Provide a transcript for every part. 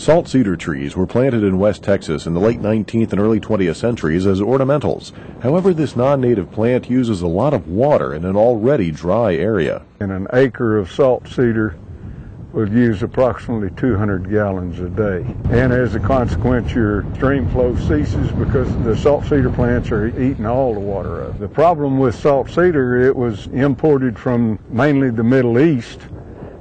Salt cedar trees were planted in West Texas in the late 19th and early 20th centuries as ornamentals. However, this non-native plant uses a lot of water in an already dry area. And an acre of salt cedar would use approximately 200 gallons a day. And as a consequence, your stream flow ceases because the salt cedar plants are eating all the water up. The problem with salt cedar, it was imported from mainly the Middle East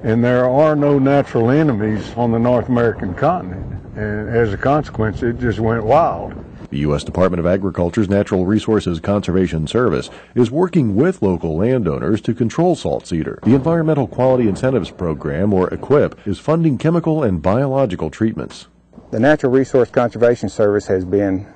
and there are no natural enemies on the North American continent. And as a consequence, it just went wild. The U.S. Department of Agriculture's Natural Resources Conservation Service is working with local landowners to control salt cedar. The Environmental Quality Incentives Program, or EQIP, is funding chemical and biological treatments. The Natural Resource Conservation Service has been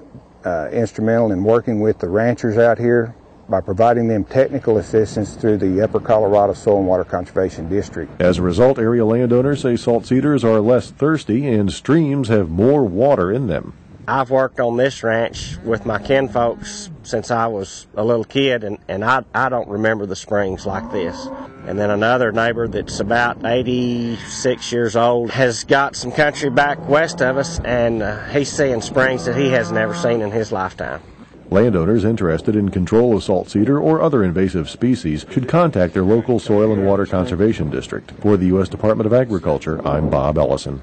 uh, instrumental in working with the ranchers out here by providing them technical assistance through the Upper Colorado Soil and Water Conservation District. As a result, area landowners say salt cedars are less thirsty and streams have more water in them. I've worked on this ranch with my kinfolks since I was a little kid, and, and I, I don't remember the springs like this. And then another neighbor that's about 86 years old has got some country back west of us, and uh, he's seeing springs that he has never seen in his lifetime. Landowners interested in control of salt cedar or other invasive species should contact their local soil and water conservation district. For the U.S. Department of Agriculture, I'm Bob Ellison.